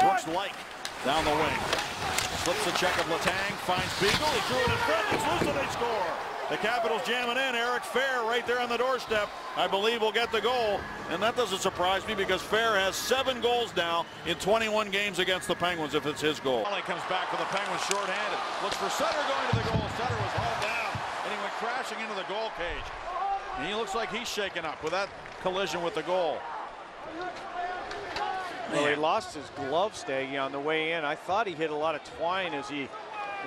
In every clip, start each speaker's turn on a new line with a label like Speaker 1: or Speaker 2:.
Speaker 1: Brooks Laich down the wing. Slips the check of Letang, finds Beagle, he threw it in front, it's loose and they score. The Capitals jamming in, Eric Fehr right there on the doorstep, I believe will get the goal. And that doesn't surprise me because Fehr has seven goals now in 21 games against the Penguins if it's his goal. He comes back for the Penguins shorthanded. Looks for Sutter going to the goal. Sutter was hauled down and he went crashing into the goal cage. And he looks like he's shaken up with that collision with the goal.
Speaker 2: Well, he lost his glove staggy on the way in. I thought he hit a lot of twine as he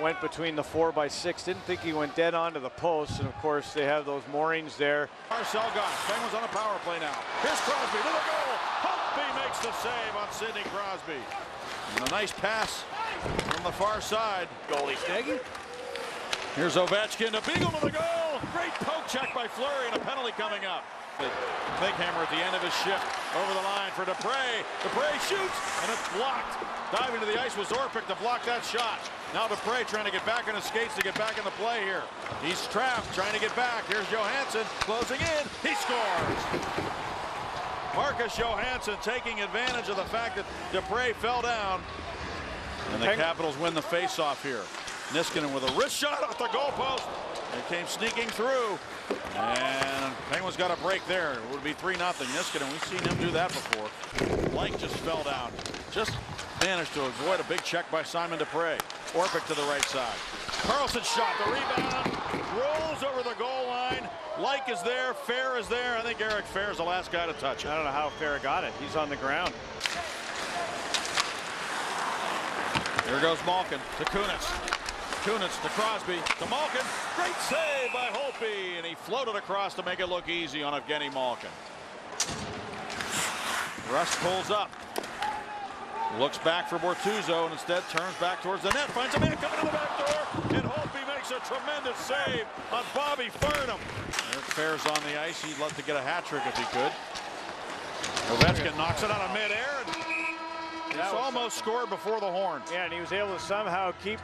Speaker 2: went between the four by six. Didn't think he went dead onto the post. And of course, they have those moorings there.
Speaker 1: Marcel got Penguins on a power play now. Here's Crosby to the goal. Holtby makes the save on Sidney Crosby. And a nice pass from the far side.
Speaker 2: Goalie Staggy.
Speaker 1: Here's Ovechkin to Beagle to the goal. Great poke check by Fleury and a penalty coming up. Big hammer at the end of his shift. Over the line for Despres. Despres shoots, and it's blocked. Diving to the ice was Orpik to block that shot. Now Despres trying to get back on his skates to get back in the play here. He's trapped, trying to get back. Here's Johansson closing in. He scores. Marcus Johansson taking advantage of the fact that Despres fell down. And the Capitals win the faceoff here. Niskanen with a wrist shot off the goalpost. It came sneaking through. And Penguins got a break there. It would be 3 0. Niskanen, we've seen him do that before. Laich just fell down. Just managed to avoid a big check by Simon Despres. Orpik to the right side. Carlson shot the rebound. Rolls over the goal line. Laich is there. Fehr is there. I think Eric Fehr is the last guy to touch it.
Speaker 2: I don't know how Fehr got it. He's on the ground.
Speaker 1: Here goes Malkin to Kunitz. Kunitz to Crosby to Malkin. Great save by Holtby, and he floated across to make it look easy on Evgeny Malkin. Rust pulls up. Looks back for Bortuzzo and instead turns back towards the net. Finds a man coming to the back door. And Holtby makes a tremendous save on Bobby Farnham. Eric Fehr's on the ice. He'd love to get a hat trick if he could. Ovechkin knocks it out of midair. And it's almost scored before the horn.
Speaker 2: Yeah, and he was able to somehow keep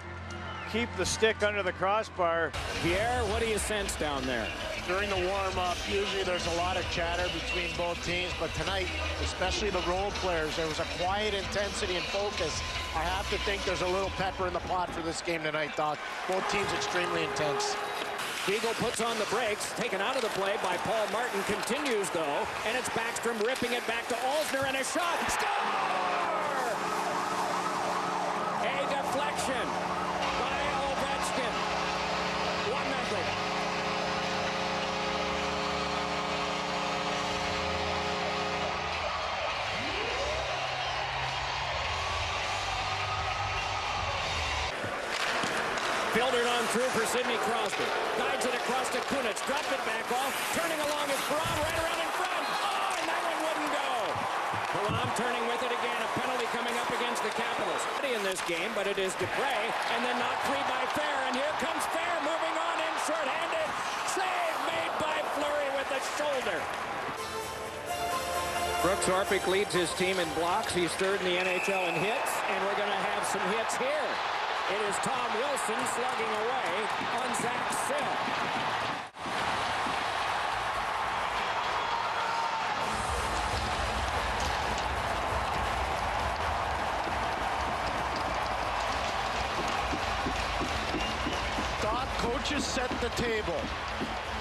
Speaker 2: keep the stick under the crossbar.
Speaker 3: Pierre, what do you sense down there?
Speaker 4: During the warm-up, usually there's a lot of chatter between both teams, but tonight, especially the role players, there was a quiet intensity and focus. I have to think there's a little pepper in the pot for this game tonight, Doc. Both teams extremely intense.
Speaker 3: Beagle puts on the brakes, taken out of the play by Paul Martin, continues though, and it's Backstrom ripping it back to Alzner and a shot. Score! A deflection. Filtered on through for Sidney Crosby. Guides it across to Kunitz. Dropped it back off. Turning along is Perron right around in front. Oh, and that one wouldn't go. Perron turning with it again. A penalty coming up against the Capitals. In this game, but it is Despres. And then knocked free by Fehr. And here comes Fehr moving on in short-handed. Save made by Fleury with the shoulder. Brooks Orpik leads his team in blocks. He's third in the NHL in hits, and we're going to have some hits here. It is Tom Wilson slugging away on Zach Sill.
Speaker 4: Doc, coaches set the table.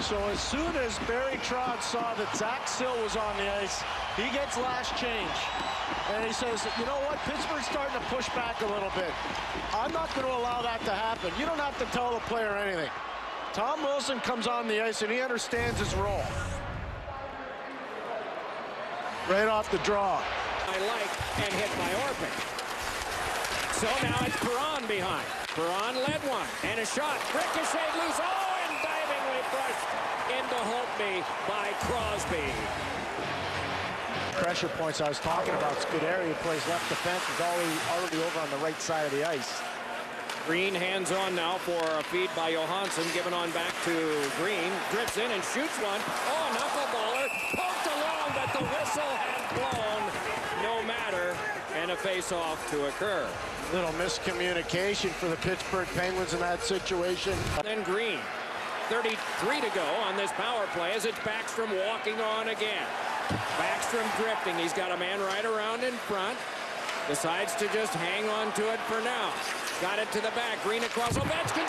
Speaker 4: So as soon as Barry Trotz saw that Zach Sill was on the ice, he gets last change. And he says, you know what, Pittsburgh's starting to push back a little bit. I'm not going to allow that to happen. You don't have to tell the player anything. Tom Wilson comes on the ice and he understands his role. Right off the draw.
Speaker 3: I like and hit by Orpik. So now it's Perron behind. Perron led one and a shot. Ricocheted loose. Oh, and divingly brushed into Holtby by Crosby
Speaker 4: pressure points I was talking about. Scuderi plays left defense is already, already over on the right side of the ice.
Speaker 3: Green hands on now for a feed by Johansson, given on back to Green. Drifts in and shoots one. Oh, knuckleballer. Poked along, but the whistle had blown. No matter. And a face-off to occur.
Speaker 4: Little miscommunication for the Pittsburgh Penguins in that situation.
Speaker 3: Then Green. 33 to go on this power play as it's Backstrom walking on again. Backstrom drifting. He's got a man right around in front. Decides to just hang on to it for now. Got it to the back. Green across. Ovechkin!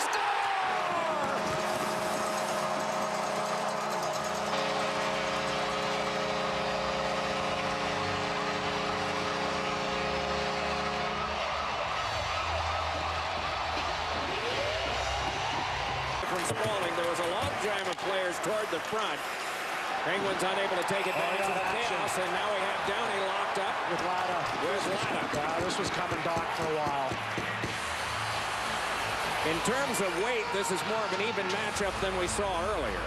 Speaker 3: From Spaling, there was a long jam of players toward the front. Penguins unable to take advantage
Speaker 4: Oh,
Speaker 3: of the
Speaker 4: action.
Speaker 3: chaos, and now we have Downie locked up.
Speaker 4: With Latta.
Speaker 3: Where's Latta?
Speaker 4: Yeah, uh, this was coming Doc for a while.
Speaker 3: In terms of weight, this is more of an even matchup than we saw earlier.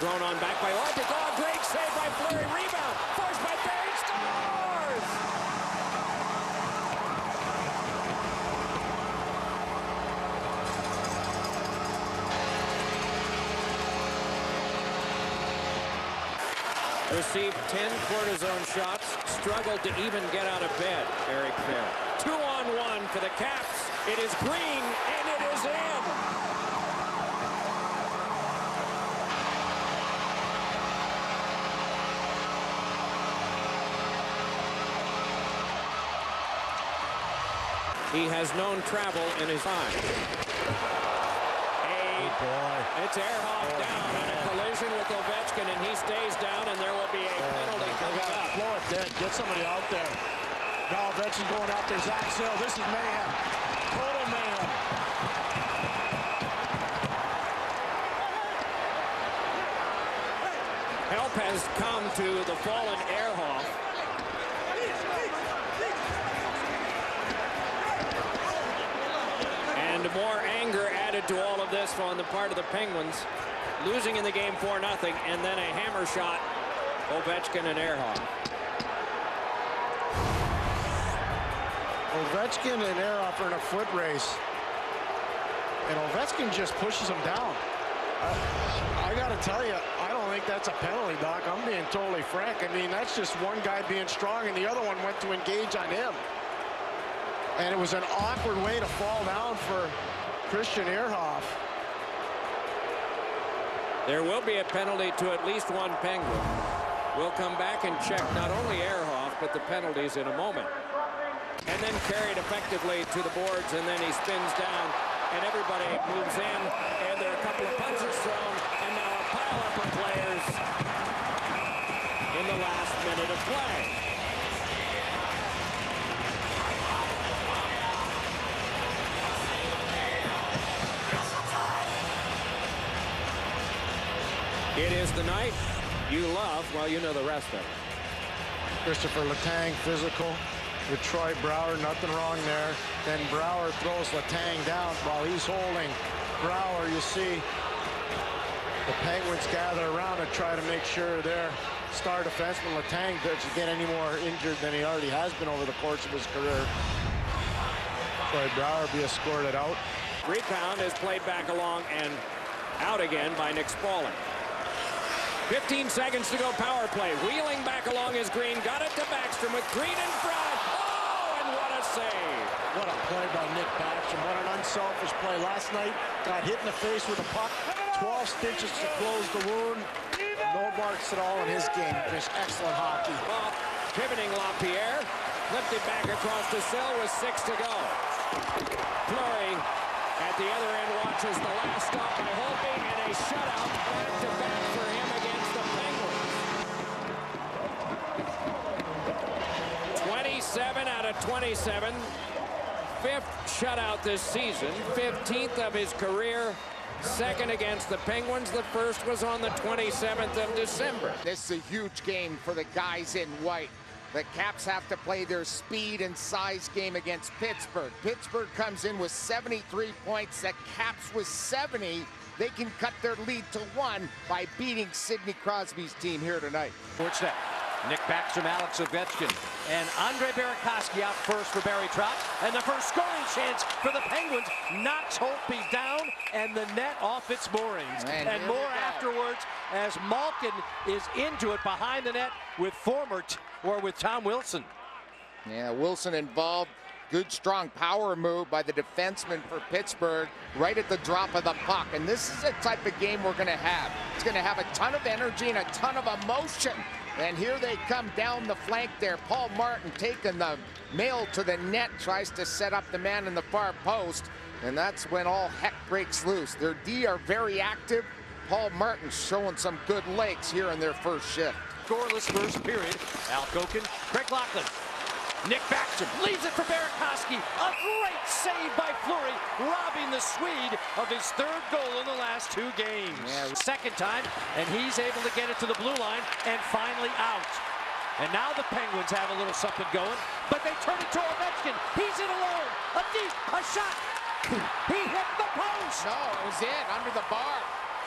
Speaker 3: Thrown on back by Logic. Great save by Fleury. Rebound. Forced by Barry. Scores! Received 10 cortisone shots. Struggled to even get out of bed, Eric Fehr. Two on one for the Caps. It is green, and it is in. He has known travel in his time. A,
Speaker 4: Boy.
Speaker 3: it's Ehrhoff down on a collision with Ovechkin, and he stays down, and there will be a oh, penalty
Speaker 4: They
Speaker 3: coming up.
Speaker 4: floor it dead. Get somebody out there. Now Ovechkin's going after Zach Sill. This is mayhem. Total mayhem.
Speaker 3: Help has come to the fallen Ehrhoff. And more anger added to all of this on the part of the Penguins. Losing in the game 4-0, and then a hammer shot. Ovechkin and Ehrhoff.
Speaker 4: Ovechkin and Ehrhoff are in a foot race. And Ovechkin just pushes him down. I, I got to tell you, I don't think that's a penalty, Doc. I'm being totally frank. I mean, that's just one guy being strong, and the other one went to engage on him. And it was an awkward way to fall down for Christian Ehrhoff.
Speaker 3: There will be a penalty to at least one Penguin. We'll come back and check not only Ehrhoff, but the penalties in a moment. And then carried effectively to the boards, and then he spins down, and everybody moves in, and there are a couple of punches thrown, and now a pileup of players in the last minute of play. Is the night you love. Well, you know the rest of it.
Speaker 4: Christopher Letang physical with Troy Brouwer, nothing wrong there. Then Brouwer throws Letang down while he's holding Brouwer. You see the Penguins gather around and try to make sure their star defenseman Letang doesn't get any more injured than he already has been over the course of his career. Troy Brouwer be escorted out.
Speaker 3: Rebound is played back along and out again by Nick Spaling. 15 seconds to go power play. Wheeling back along his Green. Got it to Backstrom with Green in front. Oh, and what a save.
Speaker 4: What a play by Nick Backstrom. What an unselfish play. Last night, got hit in the face with a puck. 12 stitches to close the wound. No marks at all in his game. Just excellent hockey.
Speaker 3: Well, pivoting LaPierre. Flipped it back across the Sill with six to go. Fleury at the other end watches the last stop by Holtby and a shutout back to back for him against the Penguins. 27 out of 27. Fifth shutout this season. 15th of his career. Second against the Penguins. The first was on the 27th of December.
Speaker 5: This is a huge game for the guys in white. The Caps have to play their speed and size game against Pittsburgh. Pittsburgh comes in with 73 points. The Caps with 70. They can cut their lead to one by beating Sidney Crosby's team here tonight.
Speaker 4: What's
Speaker 6: Nick Backstrom, Alex Ovechkin, and Andre Burakovsky out first for Barry Trotz. And the first scoring chance for the Penguins knocks Holtby down and the net off its moorings.
Speaker 5: Man,
Speaker 6: and more afterwards as Malkin is into it behind the net with former or with Tom Wilson.
Speaker 5: Yeah, Wilson involved. Good, strong power move by the defenseman for Pittsburgh right at the drop of the puck. And this is the type of game we're going to have. It's going to have a ton of energy and a ton of emotion. And here they come down the flank there. Paul Martin taking the mail to the net, tries to set up the man in the far post. And that's when all heck breaks loose. Their D are very active. Paul Martin showing some good legs here in their first shift.
Speaker 6: Scoreless first period. Al Koken, Craig Laughlin. Nick Backstrom leaves it for Burakovsky. A great save by Fleury, robbing the Swede of his third goal in the last two games.
Speaker 5: Yeah.
Speaker 6: Second time, and he's able to get it to the blue line and finally out. And now the Penguins have a little something going, but they turn it to Ovechkin. He's in alone. A deep, a shot. He hit the post.
Speaker 5: No, it was in under the bar.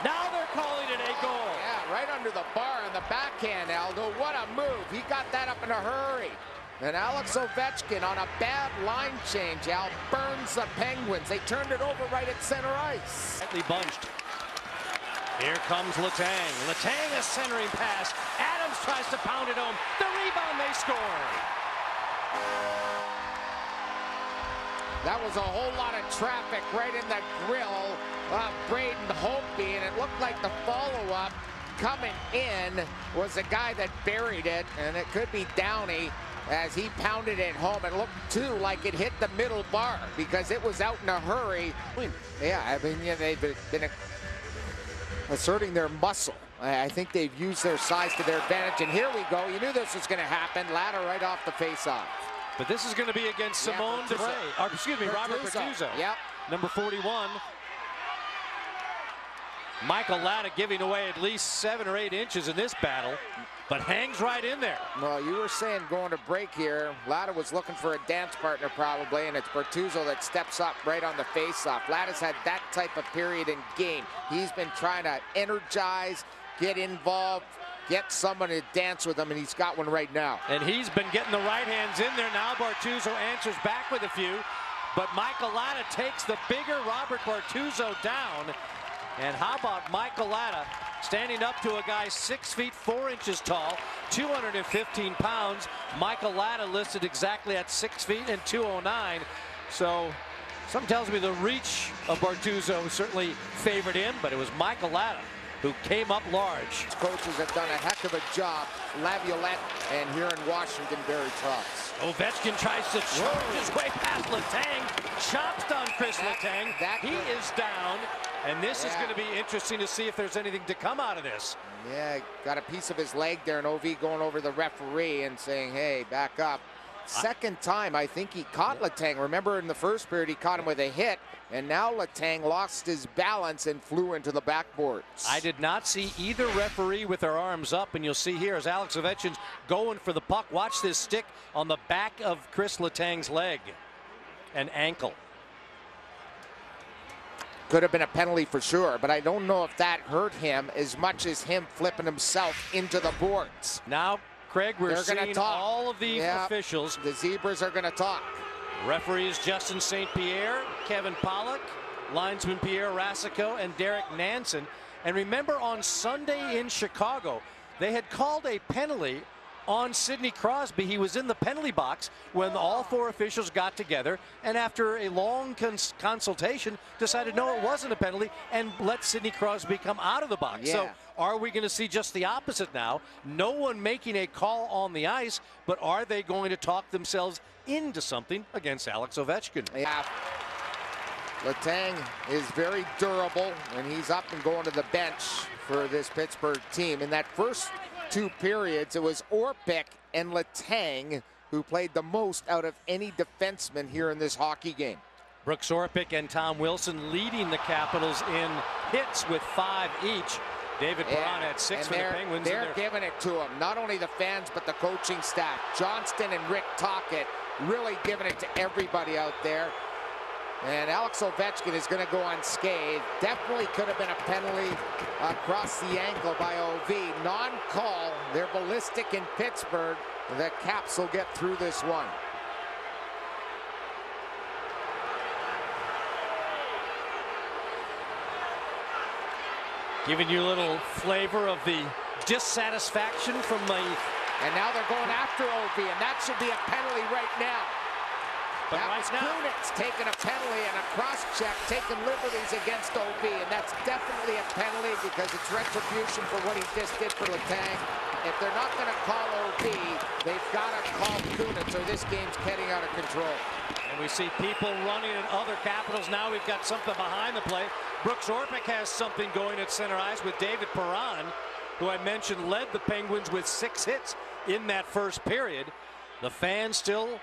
Speaker 6: Now they're calling it a goal.
Speaker 5: Yeah, right under the bar on the backhand, Aldo. What a move. He got that up in a hurry. And Alex Ovechkin on a bad line change, Al, burns the Penguins. They turned it over right at center ice.
Speaker 6: Tightly bunched. Here comes Letang. Letang a centering pass. Adams tries to pound it home. The rebound, they score.
Speaker 5: That was a whole lot of traffic right in the grill of Braden Holtby, and it looked like the follow-up coming in was the guy that buried it, and it could be Downie as he pounded it home. It looked, too, like it hit the middle bar because it was out in a hurry. Yeah, I mean, yeah, they've been asserting their muscle. I think they've used their size to their advantage, and here we go. You knew this was going to happen. Latta right off the face-off.
Speaker 6: But this is going to be against Simone
Speaker 5: Bortuzzo.
Speaker 6: DeBray. Or, excuse me, Robert Bortuzzo.
Speaker 5: Yep.
Speaker 6: Number 41. Michael Latta giving away at least seven or eight inches in this battle, but hangs right in there.
Speaker 5: Well, you were saying going to break here. Latta was looking for a dance partner probably, and it's Bortuzzo that steps up right on the faceoff. Latta's had that type of period in game. He's been trying to energize, get involved, get someone to dance with him, and he's got one right now.
Speaker 6: And he's been getting the right hands in there. Now Bortuzzo answers back with a few. But Michael Latta takes the bigger Robert Bortuzzo down. And how about Michael Latta standing up to a guy six feet four inches tall, 215 pounds. Michael Latta listed exactly at six feet and 209. So some tells me the reach of Bortuzzo certainly favored him, but it was Michael Latta who came up large.
Speaker 5: Coaches have done a heck of a job. Laviolette and here in Washington, Barry Trotz.
Speaker 6: Ovechkin tries to charge his way past Letang. Chops down Chris
Speaker 5: That-
Speaker 6: Letang.
Speaker 5: that
Speaker 6: he is down. And this is going to be interesting to see if there's anything to come out of this.
Speaker 5: Yeah, got a piece of his leg there, and OV going over the referee and saying, hey, back up. Second time, I think he caught Letang. Remember in the first period, he caught him with a hit, and now Letang lost his balance and flew into the backboards.
Speaker 6: I did not see either referee with their arms up, and you'll see here as Alex Ovechkin's going for the puck. Watch this stick on the back of Kris Letang's leg and ankle.
Speaker 5: Could have been a penalty for sure, but I don't know if that hurt him as much as him flipping himself into the boards.
Speaker 6: Now, Craig, we're
Speaker 5: They're
Speaker 6: seeing
Speaker 5: talk.
Speaker 6: all of the
Speaker 5: Yeah.
Speaker 6: officials
Speaker 5: The Zebras are going to talk.
Speaker 6: Referees Justin St. Pierre, Kevin Pollock, linesman Pierre Racicot, and Derek Nansen. And remember on Sunday in Chicago, they had called a penalty on Sidney Crosby. He was in the penalty box when all four officials got together and after a long cons- consultation decided no, it wasn't a penalty and let Sidney Crosby come out of the box. So are we going to see just the opposite now? No one making a call on the ice, but are they going to talk themselves into something against Alex Ovechkin?
Speaker 5: Yeah. Letang is very durable, and he's up and going to the bench for this Pittsburgh team. In that first two periods, it was Orpik and Letang who played the most out of any defenseman here in this hockey game.
Speaker 6: Brooks Orpik and Tom Wilson leading the Capitals in hits with five each. David Perron had six
Speaker 5: and
Speaker 6: for the Penguins.
Speaker 5: They're
Speaker 6: and they're-
Speaker 5: giving it to him. Not only the fans, but the coaching staff. Johnston and Rick Tocchet really giving it to everybody out there. And Alex Ovechkin is going to go unscathed. Definitely could have been a penalty across the ankle by OV. Non-call. They're ballistic in Pittsburgh. The Caps will get through this one.
Speaker 6: Giving you a little flavor of the dissatisfaction from the
Speaker 5: And now they're going after OV, and that should be a penalty right now.
Speaker 6: But
Speaker 5: that
Speaker 6: right now-
Speaker 5: Kunitz taking a penalty and a cross check, taking liberties against OV, and that's definitely a penalty because it's retribution for what he just did for Letang. If they're not going to call OV, they've got to call Kunitz, or this game's getting out of control.
Speaker 6: And we see people running at other capitals. Now we've got something behind the play. Brooks Orpik has something going at center ice with David Perron, who I mentioned led the Penguins with six hits in that first period. The fans still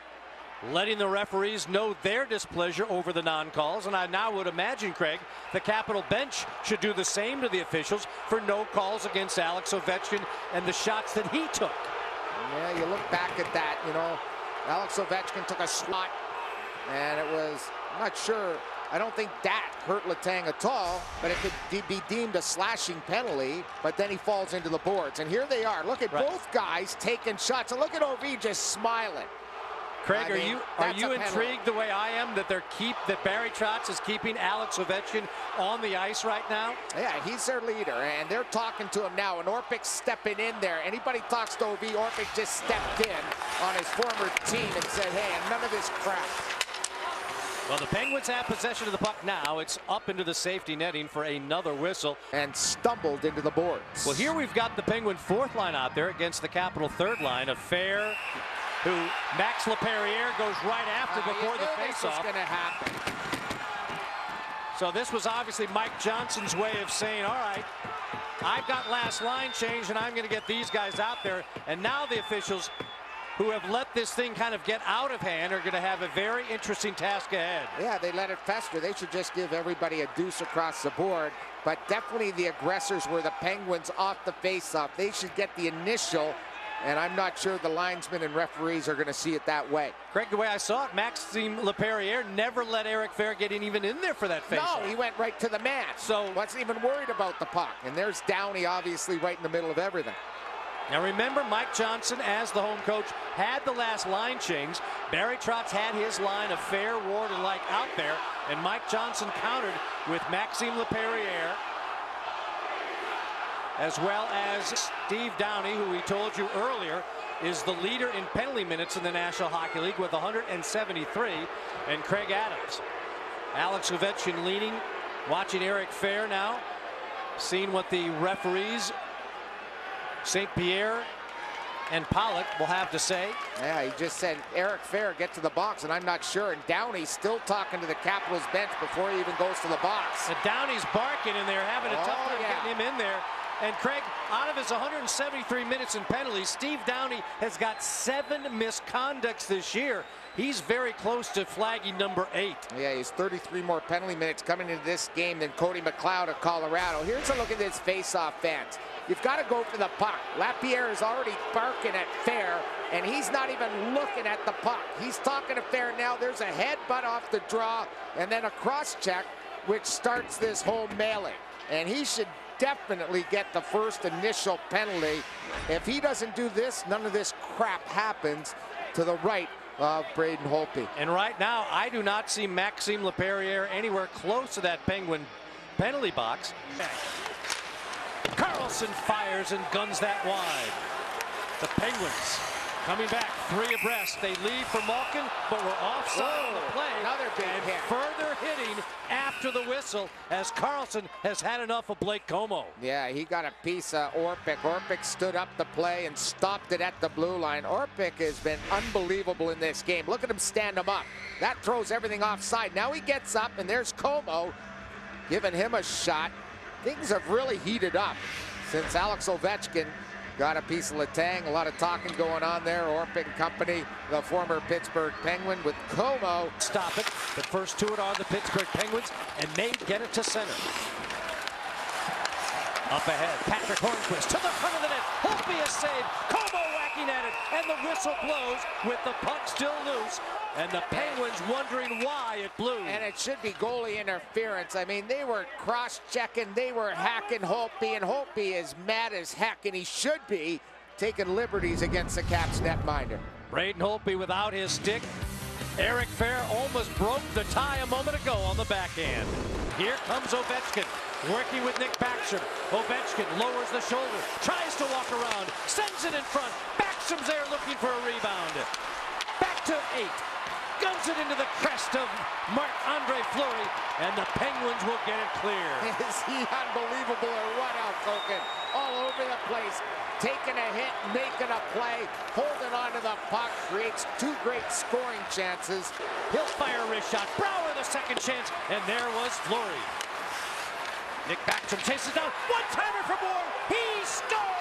Speaker 6: letting the referees know their displeasure over the non-calls. And I now would imagine, Craig, the Capital bench should do the same to the officials for no calls against Alex Ovechkin and the shots that he took.
Speaker 5: Yeah, you look back at that, you know, Alex Ovechkin took a shot, and it was, I'm not sure, I don't think that hurt Letang at all, but it could de- be deemed a slashing penalty, but then he falls into the boards. And here they are. Look at
Speaker 6: Right.
Speaker 5: both guys taking shots, and look at OV just smiling.
Speaker 6: Craig,
Speaker 5: I
Speaker 6: are
Speaker 5: mean,
Speaker 6: you are you intrigued the way I am that they're keep that Barry Trotz is keeping Alex Ovechkin on the ice right now?
Speaker 5: Yeah, he's their leader, and they're talking to him now, and Orpik's stepping in there. Anybody talks to OV, Orpik just stepped in on his former team and said, hey, none of this crap.
Speaker 6: Well, the Penguins have possession of the puck now. It's up into the safety netting for another whistle.
Speaker 5: And stumbled into the boards.
Speaker 6: Well, here we've got the Penguin fourth line out there against the Capital third line. A fair who Max Lapierre goes right after
Speaker 5: Uh,
Speaker 6: before the
Speaker 5: knew this was
Speaker 6: faceoff.
Speaker 5: going to happen.
Speaker 6: So this was obviously Mike Johnston's way of saying, all right, I've got last line change and I'm going to get these guys out there. And now the officials who have let this thing kind of get out of hand are going to have a very interesting task ahead.
Speaker 5: Yeah, they let it fester. They should just give everybody a deuce across the board. But definitely the aggressors were the Penguins off the faceoff. They should get the initial, and I'm not sure the linesmen and referees are going to see it that way.
Speaker 6: Craig, the way I saw it, Maxim Lapierre never let Eric Fehr get in, even in there for that face.
Speaker 5: No, he went right to the mat.
Speaker 6: So-
Speaker 5: wasn't even worried about the puck. And there's Downie, obviously, right in the middle of everything.
Speaker 6: Now remember, Mike Johnston, as the home coach, had the last line change. Barry Trotz had his line of Fehr, Ward, and Laich out there, and Mike Johnston countered with Maxim Lapierre, as well as Steve Downie, who we told you earlier is the leader in penalty minutes in the National Hockey League with 173, and Craig Adams. Alex Ovechkin leaning, watching Eric Fehr now, seeing what the referees St. Pierre and Pollock will have to say.
Speaker 5: Yeah, he just said, Eric Fehr, get to the box, and I'm not sure. And Downie's still talking to the Capitals bench before he even goes to the box.
Speaker 6: And Downie's barking and they're having a tough
Speaker 5: Oh,
Speaker 6: time
Speaker 5: yeah.
Speaker 6: getting him in there. And Craig, out of his 173 minutes in penalties, Steve Downie has got seven misconducts this year. He's very close to flagging number eight.
Speaker 5: Yeah, he's 33 more penalty minutes coming into this game than Cody McLeod of Colorado. Here's a look at this face-off. You've got to go for the puck. Lapierre is already barking at Fehr, and he's not even looking at the puck. He's talking to Fehr now. There's a headbutt off the draw, and then a cross check, which starts this whole melee. And he should definitely get the first initial penalty. If he doesn't do this, none of this crap happens to the right of Braden Holtby.
Speaker 6: And right now, I do not see Maxim Lapierre anywhere close to that Penguin penalty box. Carlson fires and guns that wide. The Penguins coming back three abreast. They leave for Malkin, but we're offside on the play.
Speaker 5: another big
Speaker 6: and
Speaker 5: hit.
Speaker 6: further hitting after the whistle as Carlson has had enough of Blake Comeau.
Speaker 5: Yeah, he got a piece of Orpik. Orpik stood up the play and stopped it at the blue line. Orpik has been unbelievable in this game. Look at him stand him up. That throws everything offside. Now he gets up, and there's Comeau giving him a shot. Things have really heated up since Alex Ovechkin got a piece of Letang. A lot of talking going on there. Orpik company, the former Pittsburgh Penguin with Comeau.
Speaker 6: Stop it. The first two it are the Pittsburgh Penguins, and they get it to center. Up ahead, Patric Hornqvist to the front of the net. Holtby a save. Comeau hacking at it, and the whistle blows with the puck still loose, and the Penguins wondering why it blew.
Speaker 5: And it should be goalie interference. I mean, they were cross-checking, they were hacking Holtby, and Holtby is mad as heck, and he should be taking liberties against the Caps netminder.
Speaker 6: Braden Holtby without his stick. Eric Fehr almost broke the tie a moment ago on the backhand. Here comes Ovechkin, working with Nick Backstrom. Ovechkin lowers the shoulder, tries to walk around, sends it in front. Backstrom's there looking for a rebound. Back to eight. Guns it into the crest of Marc-Andre Fleury, and the Penguins will get it clear.
Speaker 5: Is he unbelievable or what, Al Koken? All over the place, taking a hit, making a play, holding on to the puck, creates two great scoring chances.
Speaker 6: He'll fire a wrist shot. Brouwer the second chance, and there was Fleury. Nick Backstrom chases down. One-timer for more. He scores!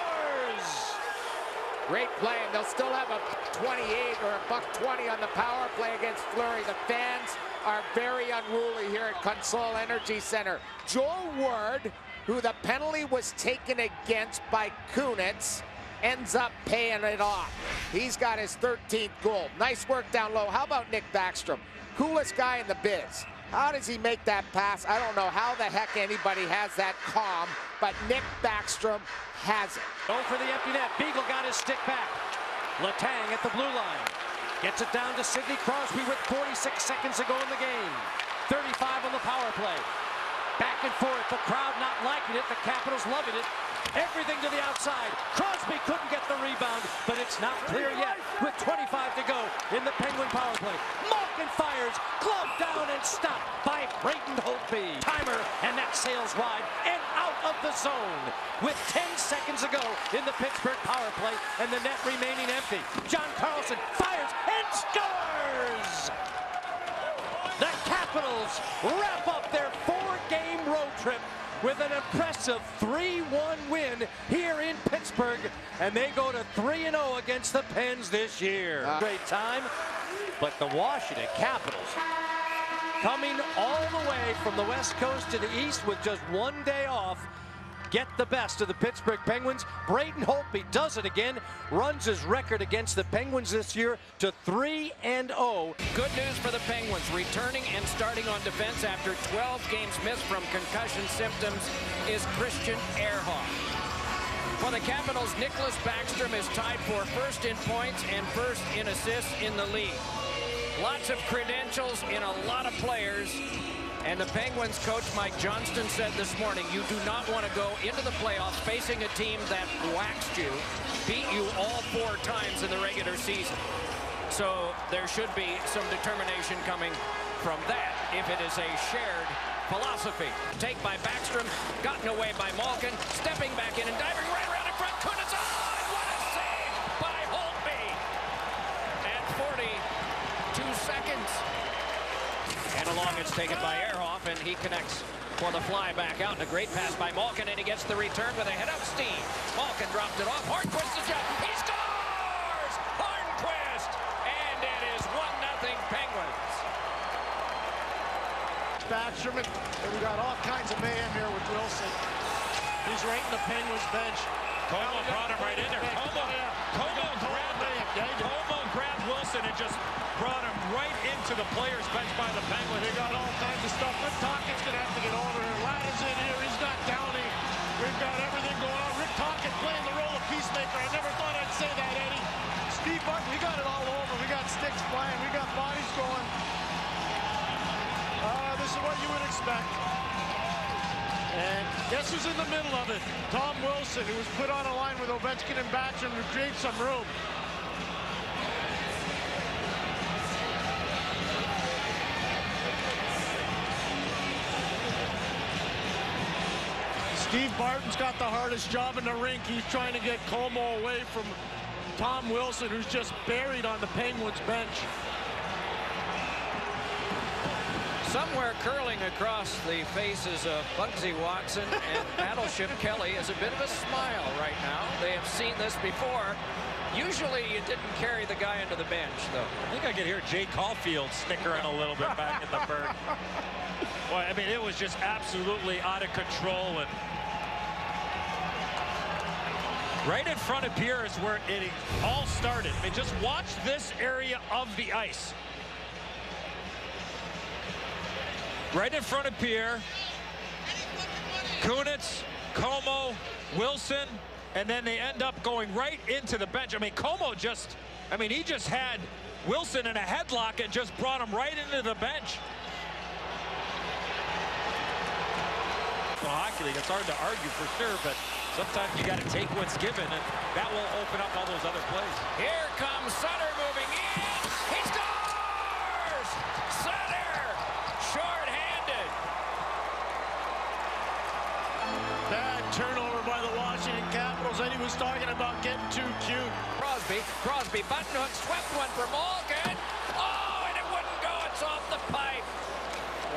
Speaker 5: Great play, and they'll still have a 28 or a buck 20 on the power play against Fleury. The fans are very unruly here at Consol Energy Center. Joel Ward, who the penalty was taken against by Kunitz, ends up paying it off. He's got his 13th goal. Nice work down low. How about Nick Backstrom? Coolest guy in the biz. How does he make that pass? I don't know how the heck anybody has that calm, but Nick Backstrom has it.
Speaker 6: Go for the empty net. Beagle got his stick back. Letang at the blue line. Gets it down to Sidney Crosby with 46 seconds to go in the game. 35 on the power play. Back and forth. The crowd not liking it. The Capitals loving it. Everything to the outside. Crosby couldn't get the rebound, but it's not clear yet with 25 to go in the Penguin power play. Malkin fires. Glove down and stopped by Braden Holtby. Timer, and that sails wide and out of the zone with 10 seconds to go in the Pittsburgh power play and the net remaining empty. John Carlson fires and scores! The Capitals wrap up their four-game road trip with an impressive 3-1 win here in Pittsburgh, and they go to 3-0 against the Pens this year.
Speaker 5: Uh,
Speaker 6: Great time, but the Washington Capitals coming all the way from the West Coast to the East with just one day off get the best of the Pittsburgh Penguins. Braden Holtby does it again, runs his record against the Penguins this year to 3 and 0.
Speaker 3: Good news for the Penguins, returning and starting on defense after 12 games missed from concussion symptoms is Christian Ehrhoff. For the Capitals, Nicholas Backstrom is tied for first in points and first in assists in the league. Lots of credentials in a lot of players. And the Penguins coach Mike Johnston said this morning, you do not want to go into the playoffs facing a team that waxed you, beat you all four times in the regular season. So there should be some determination coming from that if it is a shared philosophy. Take by Backstrom, gotten away by Malkin, stepping back in and diving right around in front. Kunitz on! What a save by Holtby! At 42 seconds. And it's taken by Ehrhoff, and he connects for the fly back out. And a great pass by Malkin, and he gets the return with a head up steam. Malkin dropped it off. Hornqvist the shot. He scores! Hornqvist! And it is 1-0 Penguins.
Speaker 4: Backstrom, and and we got all kinds of mayhem here with Wilson. He's right in the Penguins bench.
Speaker 1: Comeau brought him right in there. Comeau, Comeau grabbed him. Comeau grabbed Wilson and just brought him right into the players' bench by the Penguins.
Speaker 4: They got all kinds of stuff. Rick Tocchet's going to have to get over here. Latta's in here. He's got Downie. We've got everything going on. Rick Tocchet playing the role of peacemaker. I never thought I'd say that, Eddie. Steve Barton, we got it all over. We got sticks flying. We got bodies going. Uh, this is what you would expect. And guess who's in the middle of it? Tom Wilson, who was put on a line with Ovechkin and Backstrom to create some room. Steve Barton's got the hardest job in the rink. He's trying to get Comeau away from Tom Wilson, who's just buried on the Penguins bench.
Speaker 3: Somewhere curling across the faces of Bugsy Watson and Battleship Kelly is a bit of a smile right now. They have seen this before. Usually you didn't carry the guy into the bench, though.
Speaker 7: I think I could hear Jay Caufield snickering a little bit back in the berg. Boy, I mean, it was just absolutely out of control. And Right in front of Pierre is where it all started. I mean, just watch this area of the ice. Right in front of Pierre. Kunitz, Comeau, Wilson, and then they end up going right into the bench. I mean, Comeau just, I mean, he just had Wilson in a headlock and just brought him right into the bench. Well, hockey league, it's hard to argue for sure, but sometimes you got to take what's given, and that will open up all those other plays.
Speaker 3: Here comes Sutter moving in. He scores! Sutter, short-handed.
Speaker 4: Bad turnover by the Washington Capitals. And he was talking about getting too cute.
Speaker 3: Crosby, Crosby, button hook, swept one for Malkin. Oh, and it wouldn't go. It's off the pipe.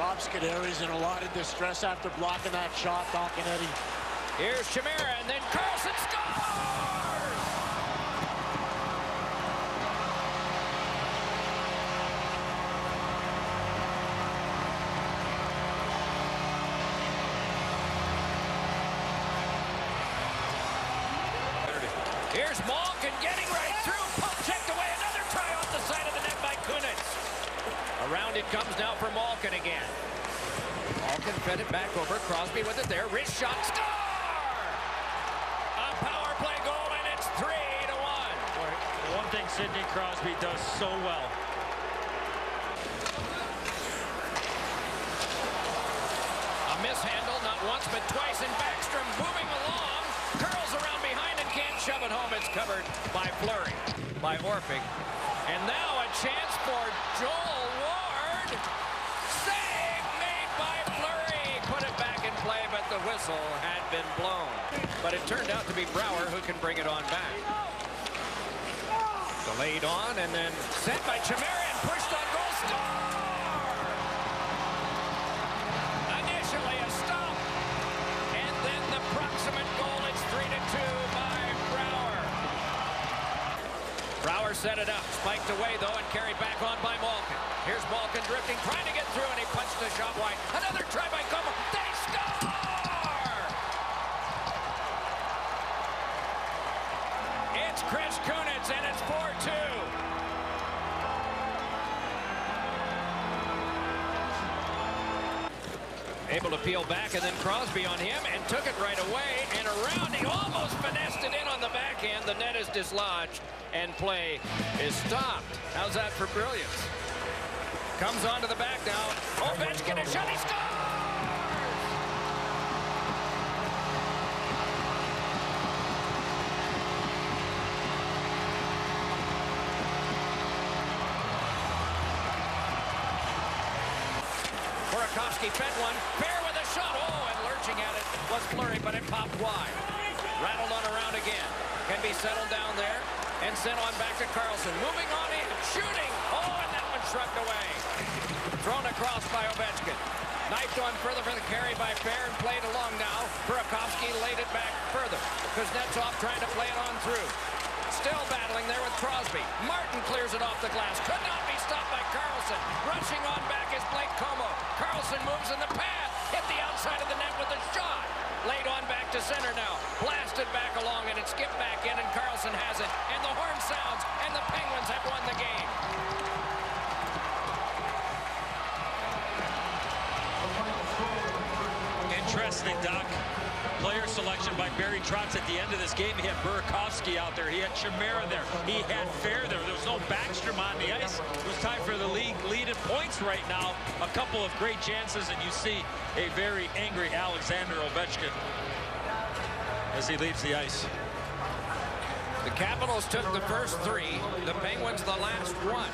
Speaker 4: Rob Scuderi's in a lot of distress after blocking that shot, Doc and Eddie.
Speaker 3: Here's Chimera, and then Carlson scores! A mishandle, not once but twice, and Backstrom moving along. Curls around behind and can't shove it home. It's covered by Fleury, by Orpik. And now a chance for Joel Ward. Save made by Fleury. Put it back in play, but the whistle had been blown. But it turned out to be Brouwer who can bring it on back. Delayed on and then sent by Chimera and pushed on goal. Score! Set it up. Spiked away though and carried back on by Malkin. Here's Malkin drifting, trying to get through, and he punched the shot wide. Another try by Comeau. They score! It's Chris Kunitz, and it's 4-2. Able to peel back, and then Crosby on him, and took it right away, and around. He almost finessed it in on the backhand. The net is dislodged, and play is stopped. How's that for brilliance? Comes onto the back now. Ovechkin is shot. He scores! Fed one. Fehr with a shot. Oh, and lurching at it was Fleury, but it popped wide. Rattled on around again. Can be settled down there and sent on back to Carlson. Moving on in. Shooting. Oh, and that one shrugged away. Thrown across by Ovechkin. Knifed on further for the carry by Fehr and played along now. Burakovsky laid it back further. Kuznetsov trying to play it on through. Still battling there with Crosby. Martin clears it off the glass. Could not be stopped by Carlson. Rushing on back is Blake Comeau. Carlson moves in the path. Hit the outside of the net with a shot. Laid on back to center now. Blasted back along and it skipped back in and Carlson has it. And the horn sounds and the Penguins have won the game.
Speaker 7: Interesting, Doc. Player selection by Barry Trotz at the end of this game. He had Burakovsky out there. He had Chimera there. He had Fehr there. There was no Backstrom on the ice. It was time for the league lead in points right now. A couple of great chances, and you see a very angry Alexander Ovechkin as he leaves the ice.
Speaker 3: The Capitals took the first three. The Penguins the last one.